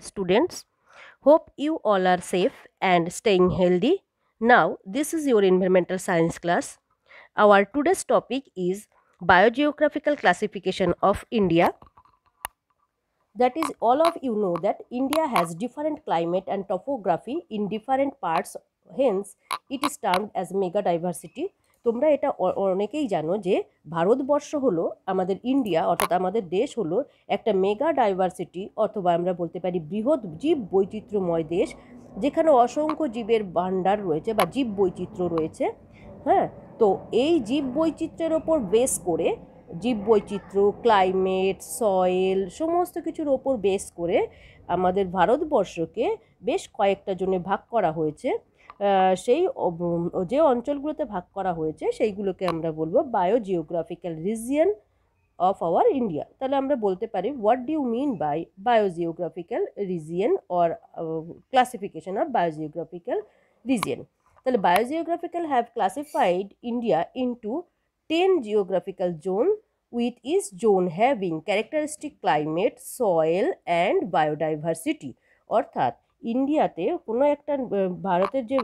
students. Hope you all are safe and staying healthy. Now, this is your environmental science class. Our today's topic is biogeographical classification of India. That is, all of you know that India has different climate and topography in different parts. Hence, it is termed as mega diversity. তোমরা এটা অনেকেই জানো যে ভারতবর্ষ হলো আমাদের India, অর্থাৎ আমাদের দেশ হলো একটা মেগা ডাইভার্সিটি অথবা আমরা বলতে পারি বৃহৎ জীব বৈচিত্র্যময় দেশ, যেখানে অসংখ্য জীবের ভাণ্ডার রয়েছে বা জীব বৈচিত্র্য রয়েছে। হ্যাঁ তো এই জীব বৈচিত্র্যের ওপর বেস করে, জীব বৈচিত্র্য ক্লাইমেট সয়েল সমস্ত কিছুর ওপর বেস করে আমাদের ভারতবর্ষকে বেশ কয়েকটা জনে ভাগ করা হয়েছে। সেই যে অঞ্চলগুলোতে ভাগ করা হয়েছে, সেইগুলোকে আমরা বলব biogeographical region of our India তাহলে আমরা বলতে পারি what do you mean by biogeographical region or classification of biogeographical region তাহলে biogeographical have classified India into ten geographical zone with each zone having characteristic climate soil and biodiversity অর্থাৎ ইন্ডিয়াতে কোনো একটা ভারতের যে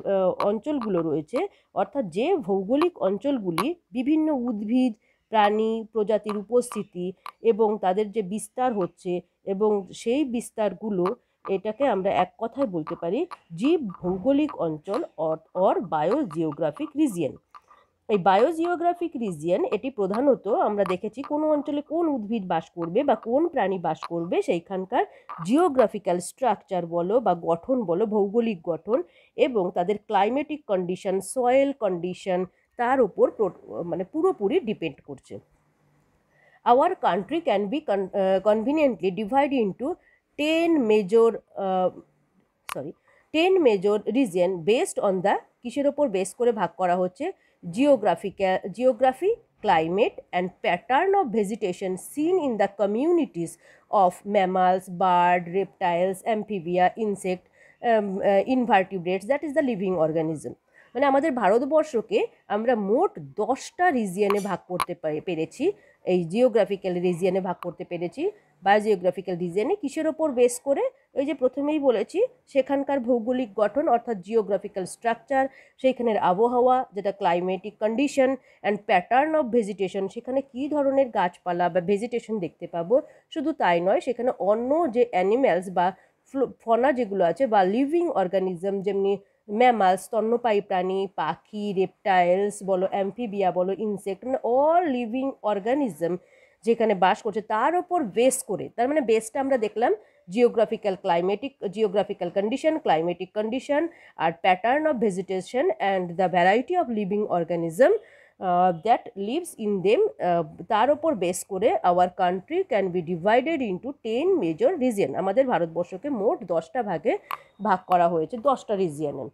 অঞ্চলগুলো রয়েছে, অর্থাৎ যে ভৌগোলিক অঞ্চলগুলি বিভিন্ন উদ্ভিদ, প্রাণী, প্রজাতির উপস্থিতি এবং তাদের যে বিস্তার হচ্ছে এবং সেই বিস্তারগুলো, এটাকে আমরা এক কথায় বলতে পারি জীব ভৌগোলিক অঞ্চল অর বায়োজিওগ্রাফিক রিজিয়ন এই বায়োজিওগ্রাফিক রিজিয়ন এটি প্রধানত আমরা দেখেছি কোন অঞ্চলে কোন উদ্ভিদ বাস করবে বা কোন প্রাণী বাস করবে সেইখানকার জিওগ্রাফিক্যাল স্ট্রাকচার বলো বা গঠন বলো ভৌগোলিক গঠন এবং তাদের ক্লাইমেটিক কন্ডিশন সয়েল কন্ডিশন তার উপর মানে পুরোপুরি ডিপেন্ড করছে। Country can be con- uh, conveniently divided into 10 major uh, sorry 10 major region based কিসের ওপর বেস করে ভাগ করা হচ্ছে? Geographical geography climate and pattern of vegetation seen in the communities of mammals bird reptiles amphibia insect invertebrates that is the living organism মানে আমাদের ভারতবর্ষকে আমরা মোট দশটা রিজিয়নে ভাগ করতে পারে- পেরেছি, এই জিওগ্রাফিক্যাল রিজিয়নে ভাগ করতে পেরেছি। বায়োজিওগ্রাফিক্যাল রিজিয়নে কিসের ওপর বেস করে? ওই যে প্রথমেই বলেছি, সেখানকার ভৌগোলিক গঠন অর্থাৎ জিওগ্রাফিক্যাল স্ট্রাকচার সেইখানের আবহাওয়া, যেটা climatic condition and pattern of vegetation সেখানে কী ধরনের গাছপালা বা ভেজিটেশন দেখতে পাবো? শুধু তাই নয়, সেখানে অন্য যে অ্যানিম্যালস বা ফনা যেগুলো আছে বা লিভিং অর্গানিজম যেমনি ম্যামাল স্তন্যপায়ী প্রাণী, পাখি রেপটাইলস বলো অ্যাম্ফিবিয়া বলো ইনসেক্ট মানে অল লিভিং অর্গানিজম যেখানে বাস করছে, তার ওপর বেস করে, তার মানে বেসটা আমরা দেখলাম geographical climatic geographical condition climatic condition R pattern of vegetation and the variety of living organism that lives in them তার ওপর বেস করে our country can be divided into ten major region আমাদের ভারতবর্ষকে মোট দশটা ভাগে ভাগ করা হয়েছে, দশটা রিজিয়নে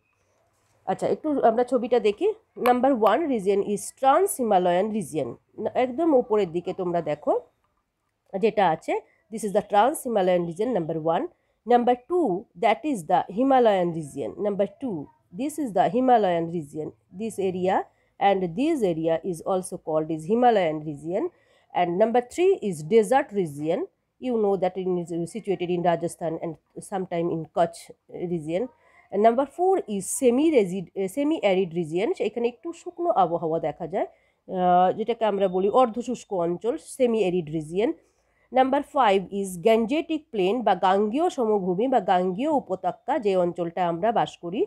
আচ্ছা একটু আমরা ছবিটা দেখি number one region is trans Himalayan region একদম উপরের দিকে তোমরা দেখো যেটা আছে this is the trans Himalayan region number one number two that is the Himalayan region number two this is the Himalayan region this area and this area is also called is Himalayan region and number three is desert region you know that it is situated in Rajasthan and sometime in Kutch region and four is semi semi semi arid region এখানে একটু শুকনো আবহাওয়া দেখা যায় যেটাকে আমরা বলি অর্ধশুষ্ক অঞ্চল semi arid region number five is Gangetic plain বা গাঙ্গীয় সমভূমি বা গাঙ্গীয় উপত্যকা, যে অঞ্চলটা আমরা বাস করি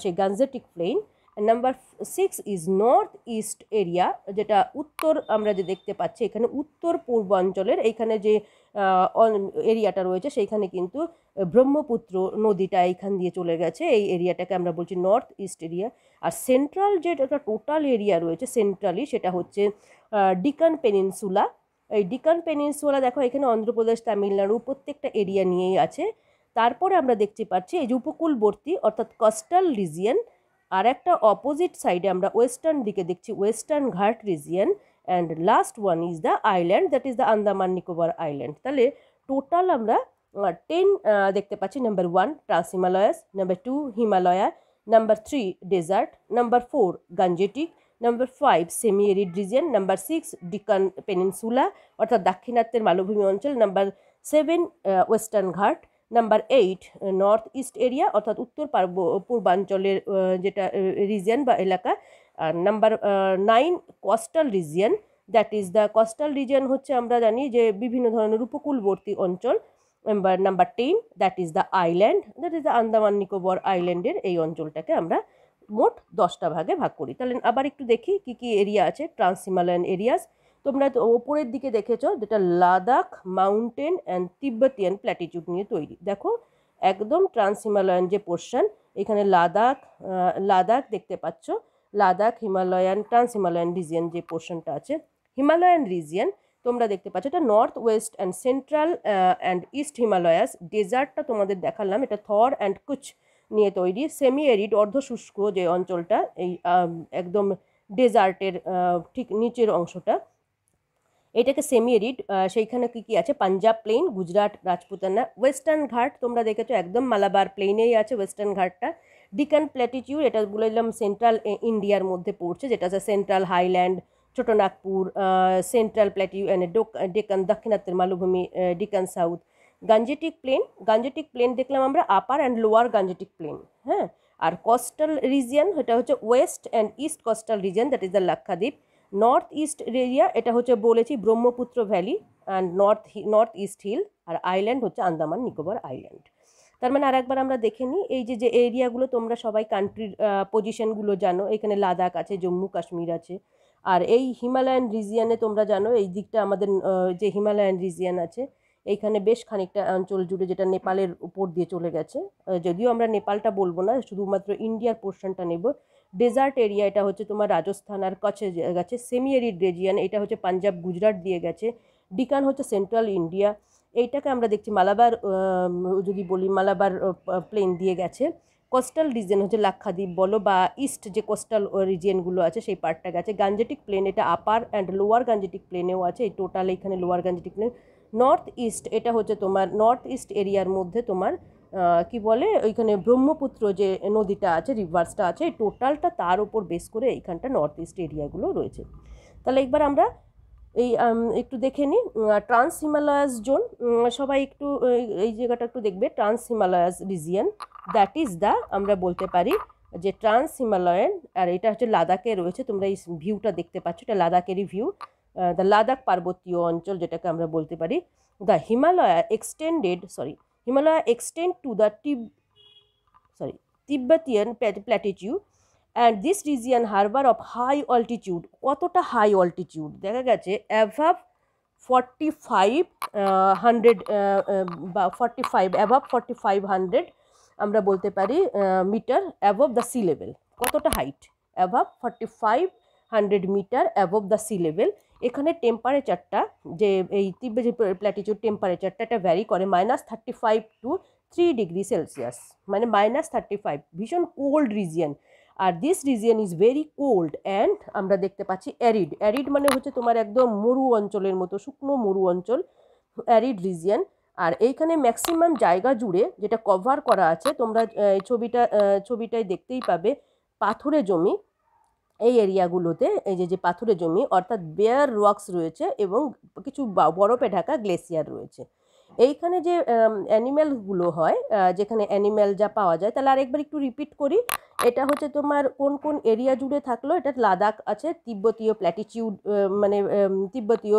সেই Gangetic plain number six is north east area যেটা উত্তর আমরা যে দেখতে পাচ্ছি, এখানে উত্তর পূর্বাঞ্চলের এইখানে যে এরিয়াটা রয়েছে, সেইখানে কিন্তু ব্রহ্মপুত্র নদীটা এইখান দিয়ে চলে গেছে। এই এরিয়াটাকে আমরা বলছি নর্থ ইস্ট এরিয়া আর সেন্ট্রাল যে একটা টোটাল এরিয়া রয়েছে সেন্ট্রালি সেটা হচ্ছে ডিকান পেনিনসুলা এই ডিকান পেনিনসুলা দেখো, এখানে অন্ধ্রপ্রদেশ, তামিলনাড়ু প্রত্যেকটা এরিয়া নিয়েই আছে। তারপরে আমরা দেখতে পাচ্ছি এই যে উপকূলবর্তী, অর্থাৎ কস্টাল রিজিয়ন আর একটা অপোজিট সাইডে আমরা ওয়েস্টার্ন দিকে দেখছি western Ghat region and last one is the island that is the Andaman Nicobar island তাহলে টোটাল আমরা টেন দেখতে পাচ্ছি number one trans Himalayas number two Himalaya number three desert number four Gangetic number five semi arid region number six Deccan peninsula অর্থাৎ দাক্ষিণাত্যের মালভূমি অঞ্চল number seven western Ghat number eight north east area অর্থাৎ উত্তর পার্ব- পূর্বাঞ্চলের যেটা region বা এলাকা। আর number nine coastal region that is the coastal region হচ্ছে আমরা জানি যে বিভিন্ন ধরনের উপকূলবর্তী অঞ্চল। Number number ten that is the island that is the Andaman Nicobar আইল্যান্ডের এই অঞ্চলটাকে আমরা মোট দশটা ভাগে ভাগ করি। তাহলে আবার একটু দেখি কি কি এরিয়া আছে ট্রান্স হিমালয়ান এরিয়াস তোমরা ওপরের দিকে দেখেছ যেটা Ladakh, mountain and Tibetan platitude নিয়ে তৈরি। দেখো, একদম ট্রান্স হিমালয়ান যে পোর্শন এখানে লাদাখ লাদাখ দেখতে পাচ্ছ। Ladakh Himalayan trans Himalayan region যে পোর্শনটা আছে। হিমালয়ান রিজিয়ন তোমরা দেখতে পাচ্ছ, এটা north west and central and east Himalayas ডেজার্টটা তোমাদের দেখালাম। এটা থর অ্যান্ড কুচ নিয়ে তৈরি। সেমি এরিড অর্ধশুষ্ক যে অঞ্চলটা, এই একদম ডেজার্টের ঠিক নিচের অংশটা। এটাকে সেমি এরিড সেইখানে কি কি আছে? পাঞ্জাব প্লেন গুজরাট রাজপুতানা ওয়েস্টার্ন ঘাট তোমরা দেখেছ, একদম মালাবার প্লেনেই আছে ওয়েস্টার্ন ঘাটটা ডিকান প্ল্যাটিটিউড এটা বলেছিলাম সেন্ট্রাল ইন্ডিয়ার মধ্যে পড়ছে, যেটা আছে central highland Chotanagpur central plateau Deccan দাক্ষিণাত্যের মালভূমি Deccan south Gangetic plain Gangetic plain দেখলাম আমরা upper and lower Gangetic plain হ্যাঁ? আর কোস্টাল রিজিয়ন এটা হচ্ছে west and east coastal region that is the Lakshadweep north east area এটা হচ্ছে বলেছি Brahmaputra valley and north north east hill R island হচ্ছে আন্দামান নিকোবর আইল্যান্ড তার মানে আরেকবার আমরা দেখে নিই, এই যে যে এরিয়াগুলো তোমরা সবাই কান্ট্রির পজিশনগুলো জানো, এখানে লাদাখ আছে জম্মু কাশ্মীর আছে, আর এই হিমালয়ান রিজিয়ানে তোমরা জানো, এই দিকটা আমাদের যে হিমালয়ান রিজিয়ান আছে, এইখানে বেশ খানিকটা অঞ্চল জুড়ে যেটা নেপালের উপর দিয়ে চলে গেছে যদিও আমরা নেপালটা বলব না, শুধুমাত্র ইন্ডিয়ার পোর্শনটা নেব ডেজার্ট এরিয়া এটা হচ্ছে তোমার রাজস্থান আর কচ্ছে গেছে সেমি এরিড রিজিয়ন এটা হচ্ছে পাঞ্জাব, গুজরাট দিয়ে গেছে। ডিকান হচ্ছে সেন্ট্রাল ইন্ডিয়া এইটাকে আমরা দেখছি মালাবার যদি বলি মালাবার প্লেন দিয়ে গেছে। কোস্টাল রিজিয়ন হচ্ছে লাক্ষাদ্বীপ বলো বা ইস্ট যে কোস্টাল রিজিয়নগুলো আছে, সেই পার্টটা গেছে। গাঞ্জেটিক প্লেন এটা আপার অ্যান্ড লোয়ার গাঞ্জেটিক প্লেনেও আছে, এই টোটাল এখানে lower Gangetic plain north east এটা হচ্ছে তোমার নর্থ ইস্ট এরিয়ার মধ্যে তোমার কি বলে, ওইখানে ব্রহ্মপুত্র যে নদীটা আছে, রিভার্সটা আছে টোটালটা তার উপর বেস করে এইখানটা নর্থ ইস্ট এরিয়াগুলো রয়েছে। তাহলে একবার আমরা এই একটু দেখে নিই। ট্রান্স হিমালয়াস জোন সবাই একটু, এই জায়গাটা একটু দেখবে। Trans Himalayas region that is the আমরা বলতে পারি যে ট্রান্স হিমালয়ান আর এটা হচ্ছে লাদাখে রয়েছে। তোমরা এই ভিউটা দেখতে পাচ্ছ, এটা লাদাখেরই ভিউ দ্য লাদাখ পার্বতীয় অঞ্চল যেটাকে আমরা বলতে পারি। The Himalaya extended sorry Himalaya extend to the tube sorry Tibetan plateau and this region harbour of high altitude কতটা হাই অল্টিটিউড দেখা গেছে অ্যাভাব ফর্টি ফাইভ হান্ড্রেড বা forty five above forty five hundred আমরা বলতে পারি metre above the sea level কতটা height above forty five hundred metre above the sea level এখানে টেম্পারেচারটা যে, এই তিব্বে যে প্ল্যাটিচিউড টেম্পারেচারটা এটা ভ্যারি করে minus thirty five to three degree Celsius মানে মাইনাস থার্টি ফাইভ ভীষণ cold region R this region is very cold and আমরা দেখতে পাচ্ছি অ্যারিড অ্যারিড মানে হচ্ছে তোমার একদম মরু অঞ্চলের মতো, শুকনো মরু অঞ্চল অ্যারিড রিজিয়ান আর এইখানে ম্যাক্সিমাম জায়গা জুড়ে যেটা কভার করা আছে, তোমরা এই ছবিটা ছবিটায় দেখতেই পাবে পাথুরে জমি। এই এরিয়াগুলোতে এই যে যে পাথুরে জমি, অর্থাৎ বেয়ার রক্স রয়েছে এবং কিছু বরফে ঢাকা গ্লেসিয়ার রয়েছে। এইখানে যে অ্যানিম্যালগুলো হয় যেখানে অ্যানিম্যাল যা পাওয়া যায়, তাহলে আরেকবার একটু রিপিট করি। এটা হচ্ছে তোমার কোন কোন এরিয়া জুড়ে থাকল? এটা লাদাখ আছে, তিব্বতীয় প্ল্যাটিচিউড মানে তিব্বতীয়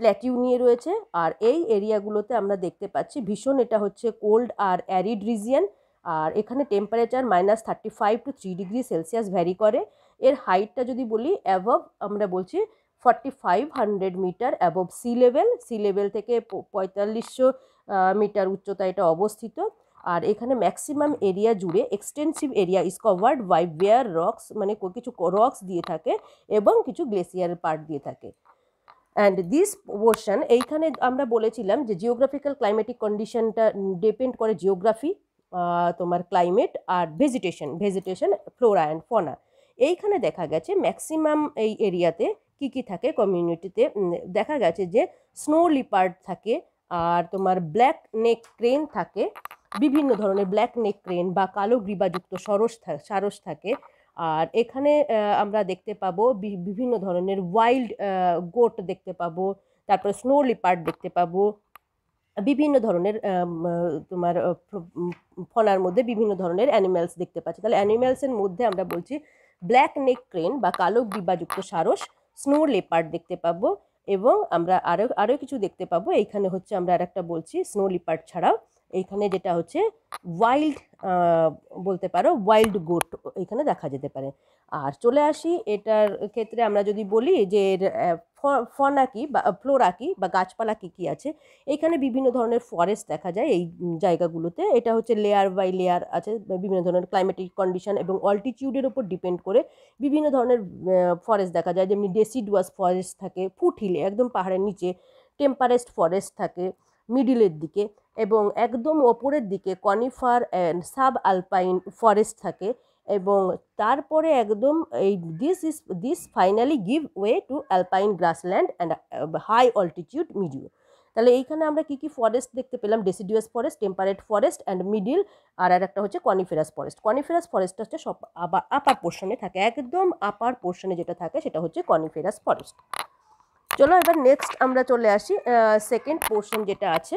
প্ল্যাটিউ নিয়ে রয়েছে। আর এই এরিয়াগুলোতে আমরা দেখতে পাচ্ছি ভীষণ এটা হচ্ছে কোল্ড আর অ্যারিড রিজিয়ান। আর এখানে temperature minus thirty five to three degree Celsius vary করে। এর হাইটটা যদি বলি অ্যাবভ আমরা বলছি forty five hundred metre above sea level sea level থেকে পঁয়তাল্লিশশো মিটার উচ্চতা এটা অবস্থিত। আর এখানে ম্যাক্সিমাম এরিয়া জুড়ে extensive area is covered by bare rocks মানে কিছু রক্স দিয়ে থাকে এবং কিছু গ্লেসিয়ারের পার্ট দিয়ে থাকে। অ্যান্ড দিস পোর্শন এইখানে আমরা বলেছিলাম যে জিওগ্রাফিক্যাল ক্লাইমেটিক কন্ডিশনটা ডিপেন্ড করে জিওগ্রাফি তোমার climate R vegetation vegetation flora and fauna এইখানে দেখা গেছে ম্যাক্সিমাম এই এরিয়াতে কি কি থাকে কমিউনিটিতে দেখা গেছে যে স্নো লিপার্ড থাকে, আর তোমার ব্ল্যাক নেক ক্রেন থাকে, বিভিন্ন ধরনের ব্ল্যাক নেক ক্রেন বা কালো গ্রীবাযুক্ত সরস সারস থাকে। আর এখানে আমরা দেখতে পাবো বিভিন্ন ধরনের ওয়াইল্ড গোট দেখতে পাবো, তারপরে স্নো লিপার্ড দেখতে পাবো, বিভিন্ন ধরনের তোমার ফনার মধ্যে বিভিন্ন ধরনের অ্যানিম্যালস দেখতে পাচ্ছি। তাহলে অ্যানিম্যালসের মধ্যে আমরা বলছি ব্ল্যাক নেক ক্রেন বা কালো ডিব্বাযুক্ত সারস, স্নো লেপার্ড দেখতে পাবো এবং আমরা আরও আরও কিছু দেখতে পাবো। এইখানে হচ্ছে আমরা আর একটা বলছি, স্নো লিপার্ড ছাড়াও। এইখানে যেটা হচ্ছে ওয়াইল্ড বলতে পারো ওয়াইল্ড গোট এখানে দেখা যেতে পারে। আর চলে আসি, এটার ক্ষেত্রে আমরা যদি বলি যে এর ফনা কি বা ফ্লোরা কি বা গাছপালা কি কি আছে, এইখানে বিভিন্ন ধরনের ফরেস্ট দেখা যায় এই জায়গাগুলোতে। এটা হচ্ছে লেয়ার বাই লেয়ার আছে, বিভিন্ন ধরনের ক্লাইমেটিক কন্ডিশন এবং অল্টিটিউডের উপর ডিপেন্ড করে বিভিন্ন ধরনের ফরেস্ট দেখা যায়। যেমনি ডেসিডুয়াস ফরেস্ট থাকে ফুট হিলে একদম পাহাড়ের নিচে টেম্পারেস্ট ফরেস্ট থাকে। মিডিলের দিকে এবং একদম ওপরের দিকে conifer and sub alpine forest থাকে এবং তারপরে একদম এই this is this finally give way to alpine grassland and high altitude meadow তাহলে এইখানে আমরা কি কি ফরেস্ট দেখতে পেলাম? Deciduous forest temperate forest and middle আর আর একটা হচ্ছে কনিফেরাস ফরেস্ট কনিফেরাস ফরেস্ট হচ্ছে সব আপার পোর্শনে থাকে। একদম আপার পোর্শনে যেটা থাকে সেটা হচ্ছে কনিফেরাস ফরেস্ট চলো এবার নেক্সট আমরা চলে আসি সেকেন্ড পোর্শন যেটা আছে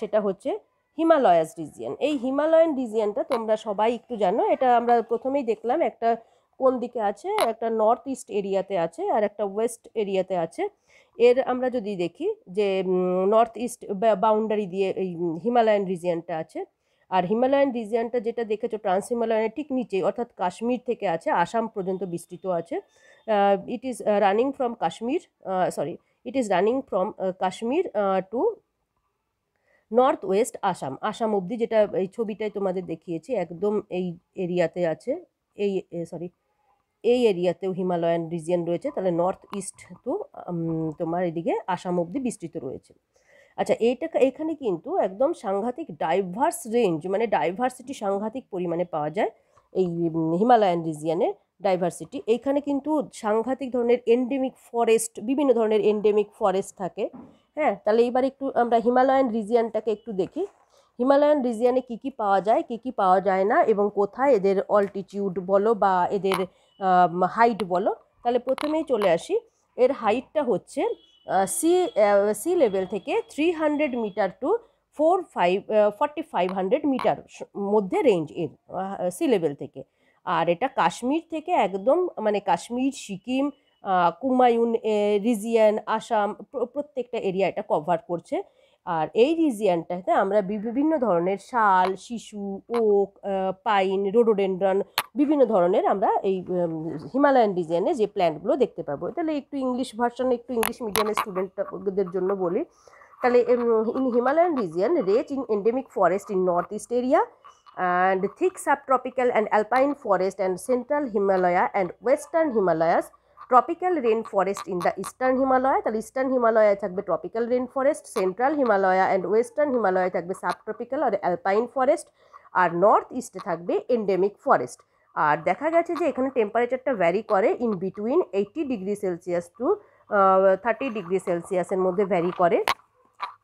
সেটা হচ্ছে হিমালয়াস রিজিয়ন এই হিমালয়ান রিজিয়নটা তোমরা সবাই একটু জানো, এটা আমরা প্রথমেই দেখলাম একটা কোন দিকে আছে, একটা নর্থ ইস্ট এরিয়াতে আছে আর একটা ওয়েস্ট এরিয়াতে আছে। এর আমরা যদি দেখি যে নর্থ ইস্ট বাউন্ডারি দিয়ে এই হিমালয়ান রিজিয়ানটা আছে আর হিমালয়ান রিজিয়নটা যেটা দেখেছ ট্রান্স হিমালয়ানের ঠিক নিচে অর্থাৎ কাশ্মীর থেকে আছে, আসাম পর্যন্ত বিস্তৃত আছে। It is running from Kashmir sorry it is running from Kashmir to north west Assam. Assam অবধি যেটা এই ছবিটাই তোমাদের দেখিয়েছি, একদম এই এরিয়াতে আছে, এই সরি এই এরিয়াতেও হিমালয়ান রিজিয়ন রয়েছে, তাহলে নর্থ ইস্ট তো তোমার এদিকে আসাম অবধি বিস্তৃত রয়েছে। আচ্ছা এইটা এখানে কিন্তু একদম সাংঘাতিক ডাইভার্স রেঞ্জ মানে ডাইভার্সিটি সাংঘাতিক পরিমাণে পাওয়া যায় এই হিমালয়ান রিজিয়নে ডাইভার্সিটি এইখানে কিন্তু সাংঘাতিক ধরনের এন্ডেমিক ফরেস্ট বিভিন্ন ধরনের এন্ডেমিক ফরেস্ট থাকে। হ্যাঁ তাহলে এইবার একটু আমরা হিমালয়ান রিজিয়ানটাকে একটু দেখি। হিমালয়ান রিজিয়ানে কী কী পাওয়া যায়, কী কী পাওয়া যায় না এবং কোথায় এদের অল্টিটিউড বলো বা এদের হাইট বলো, তাহলে প্রথমেই চলে আসি। এর হাইটটা হচ্ছে সি সি লেভেল থেকে three hundred metre to four five five hundred metre মধ্যে রেঞ্জ এর সি লেভেল থেকে। আর এটা কাশ্মীর থেকে একদম মানে কাশ্মীর, সিকিম কুমায়ুন রিজিয়ান, আসাম প্রত্যেকটা এরিয়া এটা কভার করছে। আর এই রিজিয়ানটাতে আমরা বিভিন্ন ধরনের শাল, শিশু, ওক পাইন, রোডোডেন্ড্রন, বিভিন্ন ধরনের আমরা এই হিমালয়ান রিজিয়নে যে প্ল্যান্টগুলো দেখতে পাবো। তাহলে একটু ইংলিশ ভার্সন, একটু ইংলিশ মিডিয়ামের স্টুডেন্টদের জন্য বলি। তাহলে in Himalayan region rich in endemic forest in north east area and thick subtropical and alpine forest and central Himalaya and western Himalayas tropical forest in the eastern Himalaya তাহলে eastern হিমালয়ায় থাকবে tropical rain forest central Himalaya and western হিমালয়ায় থাকবে subtropical আর alpine forest আর north ইস্টে থাকবে endemic forest আর দেখা গেছে যে এখানে টেম্পারেচারটা ভ্যারি করে in between eighty degree Celsius to thirty degree সেলসিয়াসের মধ্যে ভ্যারি করে।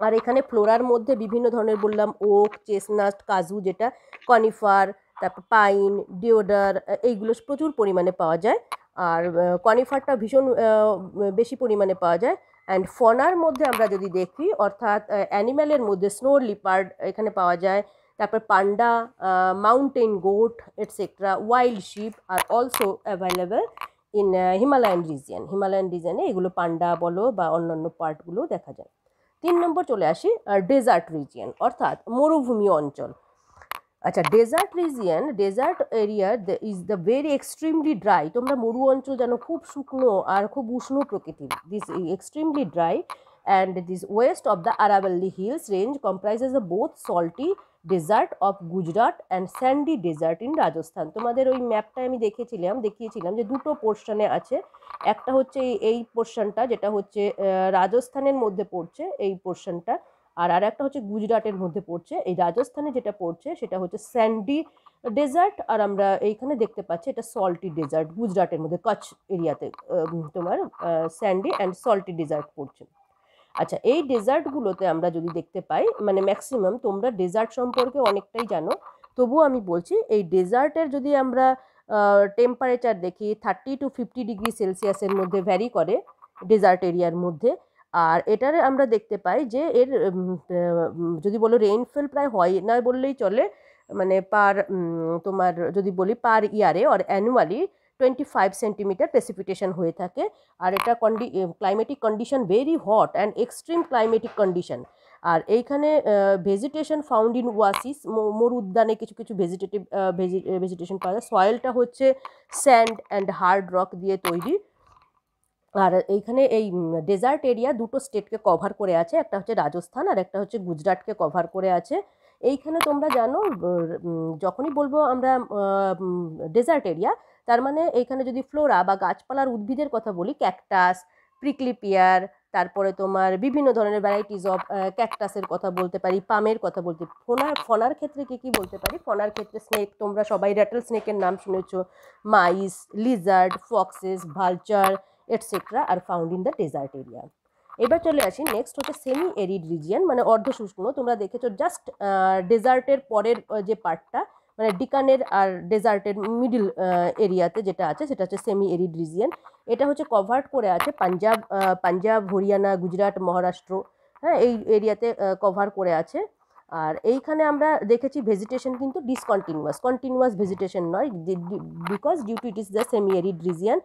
আর এখানে ফ্লোরার মধ্যে বিভিন্ন ধরনের বললাম ওক চেসনাট কাজু যেটা কনিফার তারপর পাইন ডিওডার এইগুলো প্রচুর পরিমাণে পাওয়া যায়। আর কনিফারটা ভীষণ বেশি পরিমাণে পাওয়া যায়। অ্যান্ড ফনার মধ্যে আমরা যদি দেখি, অর্থাৎ অ্যানিম্যালের মধ্যে স্নো লিপার্ড এখানে পাওয়া যায়। তারপর panda mountain goat etcetera wild sheep R also available in Himalayan region Himalayan রিজিয়নে এগুলো পান্ডা বলো বা অন্যান্য পার্টগুলো দেখা যায়। তিন নম্বর চলে আসি ডেজার্ট রিজিয়ন অর্থাৎ মরুভূমি অঞ্চল। আচ্ছা desert region desert area is the very extremely dry তোমরা মরু অঞ্চল যেন খুব শুকনো আর খুব উষ্ণ প্রকৃতির। This extremely dry and this west of the আরাবল্লি hills range comprises a both salty desert of Gujarat and sandy desert in Rajasthan তোমাদের ওই ম্যাপটা আমি দেখেছিলাম, দেখিয়েছিলাম যে দুটো পোর্শনে আছে। একটা হচ্ছে এই- এই পোর্শনটা যেটা হচ্ছে রাজস্থানের মধ্যে পড়ছে এই পোর্শনটা আর আর একটা হচ্ছে গুজরাটের মধ্যে পড়ছে। এই রাজস্থানে যেটা পড়ছে সেটা হচ্ছে স্যান্ডি ডেজার্ট আর আমরা এইখানে দেখতে পাচ্ছি এটা সল্টি ডেজার্ট, গুজরাটের মধ্যে কচ্ছ এরিয়াতে তোমার স্যান্ডি অ্যান্ড সল্টি ডেজার্ট পড়ছে। আচ্ছা এই ডেজার্টগুলোতে আমরা যদি দেখতে পাই মানে ম্যাক্সিমাম তোমরা ডেজার্ট সম্পর্কে অনেকটাই জানো, তবুও আমি বলছি এই ডেজার্টের যদি আমরা টেম্পারেচার দেখি থার্টি টু ফিফটি ডিগ্রি সেলসিয়াসের মধ্যে ভ্যারি করে, ডেজার্ট এরিয়ার মধ্যে আর এটার আমরা দেখতে পাই যে এর যদি বলো রেইনফল প্রায় হয় না বললেই চলে মানে পার তোমার যদি বলি পার ইয়ারে or annually twenty five centimetre precipitation হয়ে থাকে। আর এটা কন্ডি climatic condition very hot and extreme climatic condition আর এইখানে ভেজিটেশন ফাউন্ড ইন ওয়াসিস মোর উদ্যানে কিছু কিছু ভেজিটেটিভ ভেজিটেশন পাওয়া যায়। সয়েলটা হচ্ছে স্যান্ড অ্যান্ড হার্ড রক দিয়ে তৈরি। আর এইখানে এই ডেজার্ট এরিয়া দুটো স্টেটকে কভার করে আছে, একটা হচ্ছে রাজস্থান আর একটা হচ্ছে গুজরাটকে কভার করে আছে। এইখানে তোমরা জানো যখনই বলব আমরা ডেজার্ট এরিয়া তার মানে এইখানে যদি ফ্লোরা বা গাছপালার উদ্ভিদের কথা বলি ক্যাকটাস প্রিকলি পিয়ার তারপরে তোমার বিভিন্ন ধরনের ভ্যারাইটিস অফ ক্যাকটাসের কথা বলতে পারি পামের কথা বলতে ফোনার, ফনার ক্ষেত্রে কী কী বলতে পারি? ফনার ক্ষেত্রে স্নেক তোমরা সবাই র্যাটল স্নেকের নাম শুনেছো mice lizard foxes vulture etcetera R found in the desert area এবার চলে আসি নেক্সট হচ্ছে সেমি এরিড রিজিয়ন মানে অর্ধ শুষ্ক তোমরা দেখেছ জাস্ট ডেজার্টের পরের যে পার্টটা মানে ডিকানের আর ডেজার্টের মিডিল এরিয়াতে যেটা আছে, সেটা হচ্ছে সেমি এরিড রিজিয়ন এটা হচ্ছে কভার্ড করে আছে পাঞ্জাব পাঞ্জাব হরিয়ানা গুজরাট মহারাষ্ট্র হ্যাঁ এই এরিয়াতে কভার করে আছে। আর এইখানে আমরা দেখেছি ভেজিটেশন কিন্তু ডিসকন্টিনিউয়াস কন্টিনিউয়াস ভেজিটেশন নয় because due to it is the semi arid region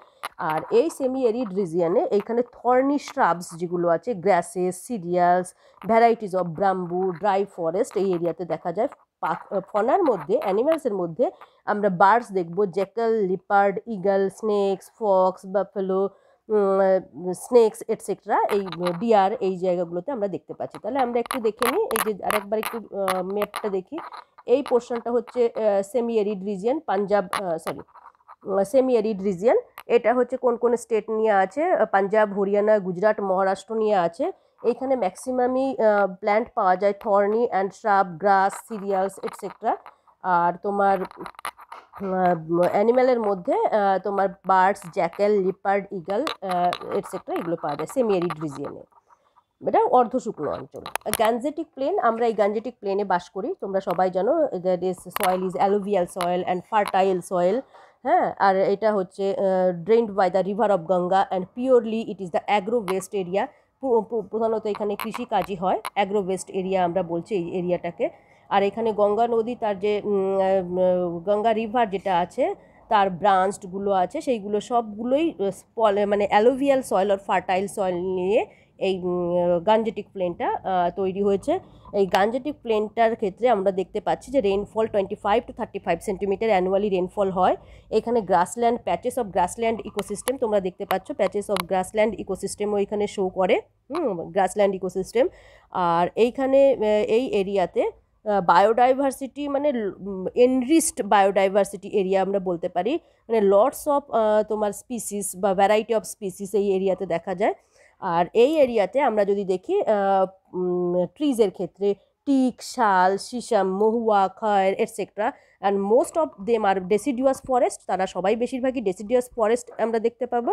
আর এই সেমি এরিড রিজিয়নে এইখানে থর্নি শ্রাবস যেগুলো আছে grasses cereals varieties of bamboo dry forest এই এরিয়াতে দেখা যায়। ফনার মধ্যে অ্যানিমালসের মধ্যে আমরা বার্ডস দেখব jackal leopard eagle snakes fox buffalo snakes etcetera এই ডিয়ার এই জায়গাগুলোতে আমরা দেখতে পাচ্ছি। তাহলে আমরা একটু দেখে নিই, এই যে আরেকবার একটু ম্যাপটা দেখি। এই পোর্শনটা হচ্ছে semi arid region Punjab sorry semi arid region এটা হচ্ছে কোন কোন স্টেট নিয়ে আছে? পাঞ্জাব হরিয়ানা গুজরাট মহারাষ্ট্র নিয়ে আছে। এইখানে ম্যাক্সিমামই প্ল্যান্ট পাওয়া যায় thorny and shrub grass cereals etcetera আর তোমার অ্যানিম্যালের মধ্যে তোমার birds jackal leopard eagle etcetera এগুলো পাওয়া যায় সেমি এরিড রিজিয়নে এটা অর্ধ শুকনো অঞ্চল। গ্যানজেটিক প্লেন আমরা এই গ্যানজেটিক প্লেনে বাস করি। তোমরা সবাই জানো that is soil is alluvial soil and fertile soil হ্যাঁ? আর এটা হচ্ছে drained by the river of Ganga and purely it is the agro west area প্রধানত এখানে কৃষিকাজই হয়। অ্যাগ্রো ওয়েস্ট এরিয়া আমরা বলছি এই এরিয়াটাকে আর এখানে গঙ্গা নদী তার যে গঙ্গা রিভার যেটা আছে, তার ব্রাঞ্চগুলো আছে, সেইগুলো সবগুলোই মানে অ্যালোভিয়াল সয়েল আর ফার্টাইল সয়েল নিয়ে এই গাঞ্জেটিক প্লেনটা তৈরি হয়েছে। এই গাঞ্জেটিক প্লেনটার ক্ষেত্রে আমরা দেখতে পাচ্ছি যে rainfall twenty five to thirty five centimetre annually rainfall হয়। এখানে grassland patches of grassland ecosystem তোমরা দেখতে পাচ্ছ। প্যাচেস অফ গ্রাসল্যান্ড ইকোসিস্টেমও এখানে শো করে। হুম গ্রাসল্যান্ড ইকোসিস্টেম আর এইখানে এই এরিয়াতে বায়োডাইভার্সিটি মানে এনরিস্ট বায়োডাইভার্সিটি এরিয়া আমরা বলতে পারি। মানে লটস অফ তোমার স্পিসিস বা ভ্যারাইটি অফ স্পিসিস এই এরিয়াতে দেখা যায়। আর এই এরিয়াতে আমরা যদি দেখি ট্রিজের ক্ষেত্রে tick, sal, shisham, mahua, khair etcetera and most of them are deciduous forest তারা সবাই বেশিরভাগই ডেসিডিউয়াস ফরেস্ট আমরা দেখতে পাবো।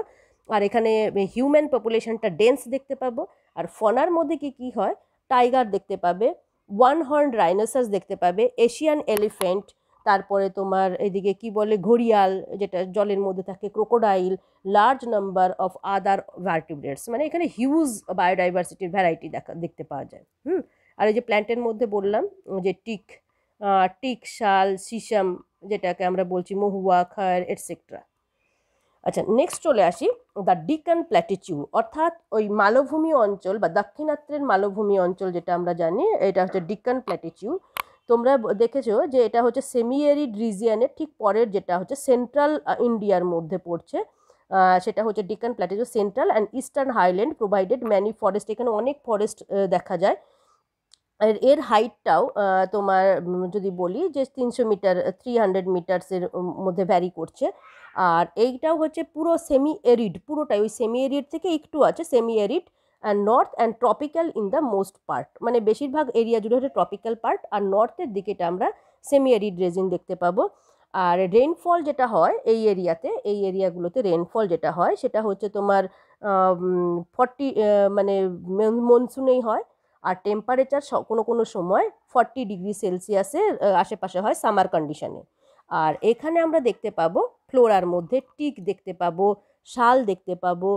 আর এখানে হিউম্যান পপুলেশনটা ডেন্স দেখতে পাবো। আর ফনার মধ্যে কি কি হয়? টাইগার দেখতে পাবে। ওয়ান হর্ন রাইনোসাস দেখতে পাবে এশিয়ান এলিফেন্ট তারপরে তোমার এদিকে কি বলে ঘড়িয়াল যেটা জলের মধ্যে থাকে crocodile large number of other vertebrates মানে এখানে হিউজ বায়োডাইভার্সিটির ভ্যারাইটি দেখা দেখতে পাওয়া যায় হুম? আর এই যে প্ল্যান্টের মধ্যে বললাম উম, যে teak ah, teak sal shisham যেটাকে আমরা বলছি মহুয়া খায়ের এটসেট্রা আচ্ছা নেক্সট চলে আসি দ্য ডিকান প্ল্যাটিচিউ অর্থাৎ ওই মালভূমি অঞ্চল বা দাক্ষিণাত্যের মালভূমি অঞ্চল যেটা আমরা জানি, এটা হচ্ছে ডিকান প্ল্যাটিচিউ তোমরা দেখেছ যে এটা হচ্ছে সেমি এরিড রিজিয়ানের ঠিক পরের যেটা হচ্ছে সেন্ট্রাল ইন্ডিয়ার মধ্যে পড়ছে। সেটা হচ্ছে Deccan plateau central and eastern highland provided many forest এখানে অনেক ফরেস্ট দেখা যায়। আর এর হাইটটাও তোমার যদি বলি যে তিনশো মিটার থ্রি হান্ড্রেড মিটার্সের মধ্যে ভ্যারি করছে। আর এইটাও হচ্ছে পুরো সেমি এরিড পুরোটাই ওই সেমি এরিড থেকে একটু আছে semi arid and north and tropical in the most part মানে বেশিরভাগ এরিয়া জুড়ে হচ্ছে ট্রপিক্যাল পার্ট আর নর্থের দিকেটা আমরা সেমি এরিড রেজিন দেখতে পাবো। আর রেনফল যেটা হয় এই এরিয়াতে এই এরিয়াগুলোতে রেনফল যেটা হয়, সেটা হচ্ছে তোমার ফর্টি মানে মনসুনেই হয়। আর টেম্পারেচার কোনো কোনো সময় ফর্টি ডিগ্রি সেলসিয়াসের আশেপাশে হয় সামার কন্ডিশনে আর এখানে আমরা দেখতে পাবো ফ্লোরার মধ্যে টিক দেখতে পাবো, শাল দেখতে পাবো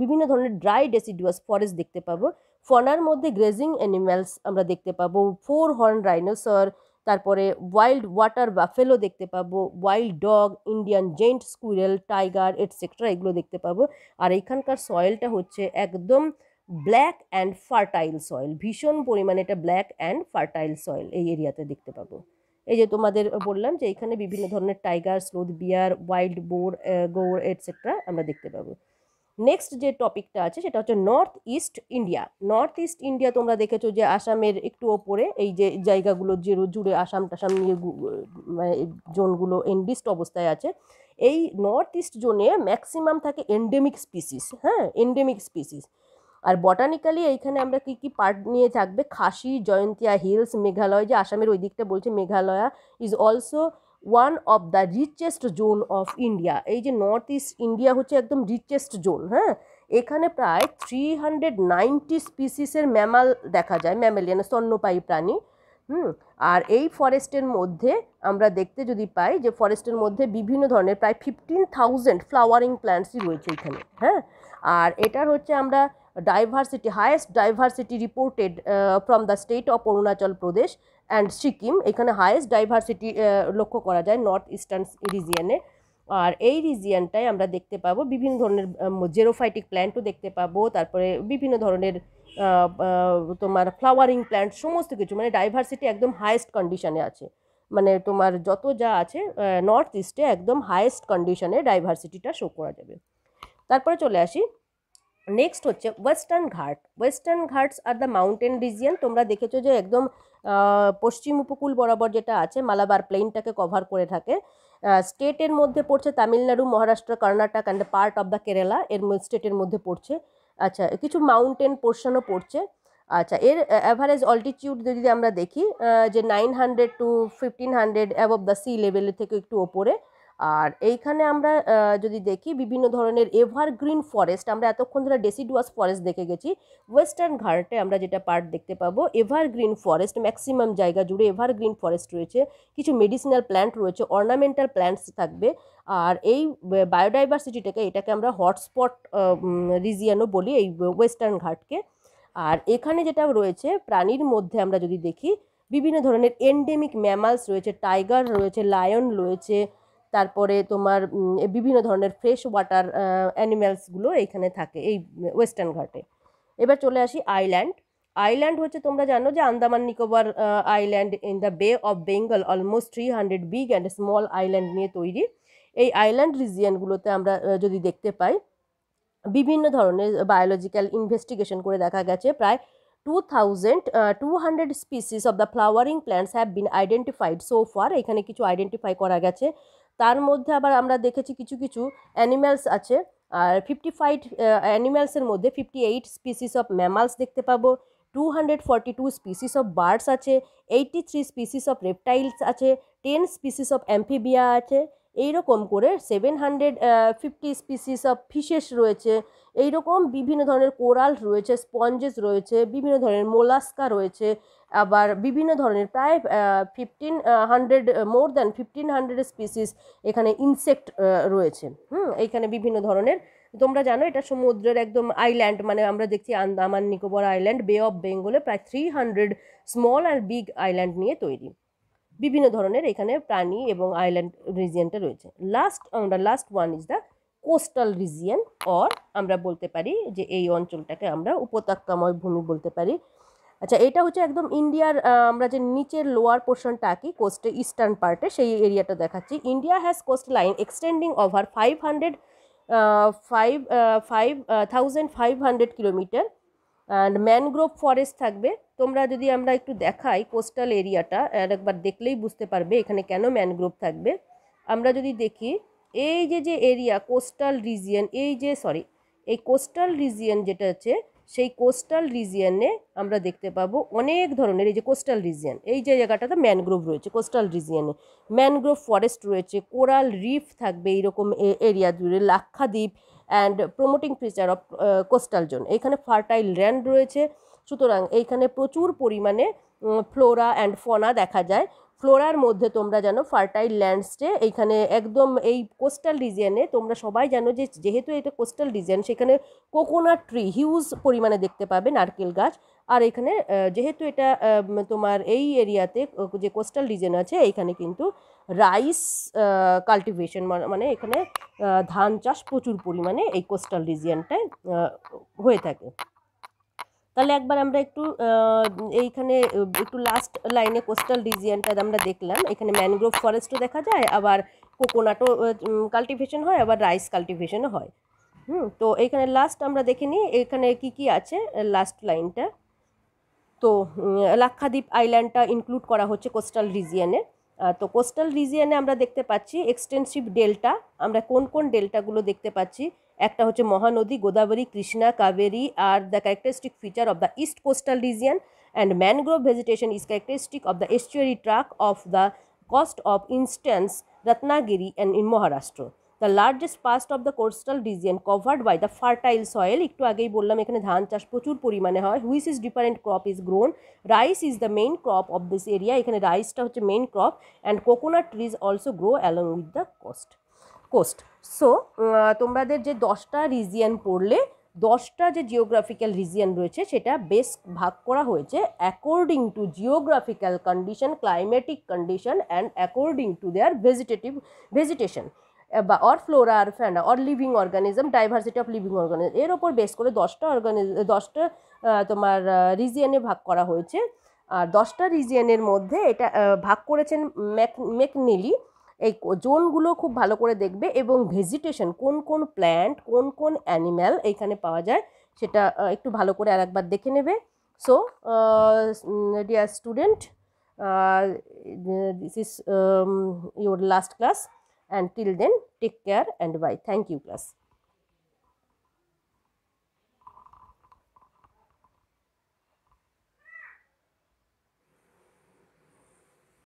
বিভিন্ন ধরনের ড্রাই ডেসিডুয়াস ফরেস্ট দেখতে পাবো। ফনার মধ্যে গ্রেজিং অ্যানিম্যালস আমরা দেখতে পাবো ফোর হর্ন রাইনোসর তারপরে ওয়াইল্ড ওয়াটার বাফেলো দেখতে পাবো wild dog Indian giant squirrel tiger etcetera এগুলো দেখতে পাবো। আর এখানকার সয়েলটা হচ্ছে একদম ব্ল্যাক অ্যান্ড ফার্টাইল সয়েল। ভীষণ পরিমাণে এটা ব্ল্যাক অ্যান্ড ফার্টাইল সয়েল এই এরিয়াতে দেখতে পাবো। এই যে তোমাদের বললাম যে এখানে বিভিন্ন ধরনের tiger sloth bear, wild boar gaur etcetera আমরা দেখতে পাবো। নেক্সট যে টপিকটা আছে সেটা হচ্ছে north east India north east India তোমরা দেখেছ যে আসামের একটু ওপরে এই যে জায়গাগুলো যে জুড়ে আসাম টাসাম নিয়ে মানে জোনগুলো এন্ডিস্ট অবস্থায় আছে, এই নর্থ ইস্ট জোনে ম্যাক্সিমাম থাকে এন্ডেমিক স্পিসিস হ্যাঁ? এন্ডেমিক স্পিসিস আর বটানিক্যালি এইখানে আমরা কি কি পার্ট নিয়ে থাকবে? খাসি, জয়ন্তিয়া হিলস মেঘালয়, যে আসামের ওই দিকটা বলছে Meghalaya is also one of the richest zone of India এই যে নর্থ ইস্ট ইন্ডিয়া হচ্ছে একদম রিচেস্ট জোন হ্যাঁ? এখানে প্রায় থ্রি হান্ড্রেড নাইনটি স্পিসিসের ম্যামাল দেখা যায় ম্যামেলিয়ান স্তন্যপায়ী প্রাণী, হুম? আর এই ফরেস্টের মধ্যে আমরা দেখতে যদি পাই যে ফরেস্টের মধ্যে বিভিন্ন ধরনের, প্রায় ফিফটিন থাউজেন্ড ফ্লাওয়ারিং প্ল্যান্টসই রয়েছে এখানে হ্যাঁ? আর এটার হচ্ছে আমরা diversity highest diversity reported from the state of Arunachal Pradesh and Sikkim এখানে হায়েস্ট ডাইভার্সিটি লক্ষ্য করা যায় নর্থ ইস্টার্ন রিজিয়নে আর এই রিজিয়ানটায় আমরা দেখতে পাবো। বিভিন্ন ধরনের জেরোফাইটিক প্ল্যান্টও দেখতে পাবো। তারপরে বিভিন্ন ধরনের তোমার ফ্লাওয়ারিং প্ল্যান্ট সমস্ত কিছু। মানে ডাইভার্সিটি একদম হায়েস্ট কন্ডিশনে আছে। মানে তোমার যত যা আছে নর্থ ইস্টে একদম হায়েস্ট কন্ডিশনে ডাইভার্সিটিটা শো করা যাবে। তারপরে চলে আসি। নেক্সট হচ্ছে western Ghat western Ghats are the mountain region তোমরা দেখেছ যে একদম পশ্চিম উপকূল বরাবর যেটা আছে, মালাবার প্লেনটাকে কভার করে থাকে। স্টেটের মধ্যে পড়ছে Tamil Nadu, Maharashtra, Karnataka and part of the Kerala এর স্টেটের মধ্যে পড়ছে। আচ্ছা কিছু মাউন্টেন পোর্শনও পড়ছে। আচ্ছা এর অ্যাভারেজ অল্টিটিউড যদি আমরা দেখি যে nine hundred to fifteen hundred above the sea লেভেলের থেকে একটু ওপরে আর এইখানে আমরা যদি দেখি বিভিন্ন ধরনের এভারগ্রিন ফরেস্ট আমরা এতক্ষণ ধরে ডেসিডুয়াস ফরেস্ট দেখে গেছি। ওয়েস্টার্ন ঘাটে আমরা যেটা পার্ট দেখতে পাবো এভারগ্রিন ফরেস্ট ম্যাক্সিমাম জায়গা জুড়ে এভারগ্রিন ফরেস্ট রয়েছে। কিছু মেডিসিনাল প্ল্যান্ট রয়েছে অর্নামেন্টাল প্ল্যান্টস থাকবে। আর এই বায়োডাইভার্সিটিটাকে এটাকে আমরা হটস্পট রিজিয়ানও বলি এই ওয়েস্টার্ন ঘাটকে। আর এখানে যেটা রয়েছে, প্রাণীর মধ্যে আমরা যদি দেখি, বিভিন্ন ধরনের এন্ডেমিক ম্যামালস রয়েছে টাইগার রয়েছে লায়ন রয়েছে তারপরে তোমার বিভিন্ন ধরনের ফ্রেশ ওয়াটার অ্যানিম্যালসগুলো এইখানে থাকে এই ওয়েস্টার্ন ঘাটে। এবার চলে আসি আইল্যান্ড আইল্যান্ড হচ্ছে তোমরা জানো যে Andaman Nicobar island in the bay of Bengal almost three hundred big and small island নিয়ে তৈরি। এই আইল্যান্ড রিজিয়ানগুলোতে আমরা যদি দেখতে পাই, বিভিন্ন ধরনের বায়োলজিক্যাল ইনভেস্টিগেশন করে দেখা গেছে। প্রায় two thousand two hundred species of the flowering plants have been identified so far এখানে কিছু আইডেন্টিফাই করা গেছে। তার মধ্যে আবার আমরা দেখেছি কিছু কিছু অ্যানিম্যালস আছে। আর ফিফটি ফাইভ অ্যানিম্যালসের মধ্যে fifty eight species of mammals দেখতে পাবো। Two hundred forty two species of birds আছে। Eighty three species of reptiles আছে। টেন স্পিসিস অফ অ্যাম্ফিবিয়া আছে। এইরকম করে seven hundred fifty species of fishes রয়েছে। এইরকম বিভিন্ন ধরনের কোরাল রয়েছে, স্পঞ্জেস রয়েছে, বিভিন্ন ধরনের মোলাস্কা রয়েছে, আবার বিভিন্ন ধরনের প্রায় fifteen hundred more than fifteen hundred species এখানে ইনসেক্ট রয়েছে। হুম, এইখানে বিভিন্ন ধরনের, তোমরা জানো এটা সমুদ্রের একদম আইল্যান্ড মানে আমরা দেখছি Andaman, Nicobar island bay of বেঙ্গলে প্রায় থ্রি হান্ড্রেড স্মল আর বিগ আইল্যান্ড নিয়ে তৈরি। বিভিন্ন ধরনের এখানে প্রাণী এবং আইল্যান্ড রিজিয়নটা রয়েছে। লাস্ট আমরা last one is the coastal region or আমরা বলতে পারি যে এই অঞ্চলটাকে আমরা উপত্যকাময় ভূমি বলতে পারি। আচ্ছা এটা হচ্ছে একদম ইন্ডিয়ার আমরা যে নিচের লোয়ার পোর্শনটা আঁকি কোস্টে ইস্টার্ন পার্টে সেই এরিয়াটা দেখাচ্ছি। India has coast line extending over five hundred five five thousand five hundred kilometre and mangrove forest থাকবে। তোমরা যদি আমরা একটু দেখাই কোস্টাল এরিয়াটা আর একবার দেখলেই বুঝতে পারবে এখানে কেন ম্যানগ্রোভ থাকবে। আমরা যদি দেখি এই যে যে এরিয়া কোস্টাল রিজিয়ন এই যে সরি এই কোস্টাল রিজিয়ন যেটা আছে সেই কোস্টাল রিজিয়নে আমরা দেখতে পাবো অনেক ধরনের, এই যে কোস্টাল রিজিয়ন এই যে জায়গাটাতে ম্যানগ্রোভ রয়েছে কোস্টাল রিজিয়নে ম্যানগ্রোভ ফরেস্ট রয়েছে কোরাল রিফ থাকবে এইরকম এরিয়া জুড়ে, Lakshadweep and promoting feature of coastal zone এখানে ফার্টাইল ল্যান্ড রয়েছে। সুতরাং এইখানে প্রচুর পরিমাণে ফ্লোরা অ্যান্ড ফনা দেখা যায়। ফ্লোরার মধ্যে তোমরা জানো ফার্টাইল ল্যান্ডসে এইখানে একদম এই কোস্টাল রিজিয়নে তোমরা সবাই জানো যে যেহেতু এটা কোস্টাল রিজিয়ন সেখানে কোকোনাট ট্রি, হিউজ পরিমাণে দেখতে পাবে নারকেল গাছ। আর এখানে যেহেতু এটা তোমার এই এরিয়াতে যে কোস্টাল রিজন আছে, এখানে কিন্তু রাইস কাল্টিভেশন মানে এখানে ধান চাষ প্রচুর পরিমাণে এই কোস্টাল রিজিয়নটায় হয়ে থাকে। তাহলে একবার আমরা একটু এইখানে একটু লাস্ট লাইনে কোস্টাল রিজিয়নটা আমরা দেখলাম। এখানে ম্যানগ্রোভ ফরেস্টও দেখা যায়, আবার কোকোনাটও কাল্টিভেশন হয়, আবার রাইস কাল্টিভেশনও হয়। হুম, তো এখানে লাস্ট আমরা দেখে নিই, এখানে কি কি আছে লাস্ট লাইনটা তো লাক্ষাদ্বীপ আইল্যান্ডটা ইনক্লুড করা হচ্ছে কোস্টাল রিজিয়নে তো কোস্টাল রিজিয়নে আমরা দেখতে পাচ্ছি এক্সটেন্সিভ ডেল্টা আমরা কোন কোন ডেল্টাগুলো দেখতে পাচ্ছি একটা হচ্ছে মহানদী, গোদাবরী, কৃষ্ণা, কাবেরি, আর the characteristic feature of the east coastal region and mangrove vegetation is characteristic of the estuary tract of the coast of instance Ratnagiri and in Maharashtra. The largest part of the coastal region covered by the fertile soil একটু আগেই বললাম, এখানে ধান চাষ প্রচুর পরিমাণে হয়। Which is different crop is grown rice is the main crop of this area এখানে রাইসটা হচ্ছে main crop and coconut trees also grow along with the coast coast so তোমাদের যে দশটা রিজিয়ন পড়লে, দশটা যে জিওগ্রাফিক্যাল রিজিয়ন রয়েছে, সেটা বেশ ভাগ করা হয়েছে according to geographical condition climatic condition and according to their vegetative vegetation or flora R fauna or living organism diversity of living organism এর ওপর বেস করে দশটা অর্গানিজ দশটা তোমার রিজিয়নে ভাগ করা হয়েছে। আর দশটা রিজিয়নের মধ্যে এটা ভাগ করেছেন ম্যাক, ম্যাকনিলি। এই জোনগুলো খুব ভালো করে দেখবে এবং ভেজিটেশন কোন কোন প্ল্যান্ট কোন কোন অ্যানিম্যাল এইখানে পাওয়া যায়, সেটা একটু ভালো করে আর একবার দেখে নেবে। So dear student this is your last class and till then take care and bye. Thank you class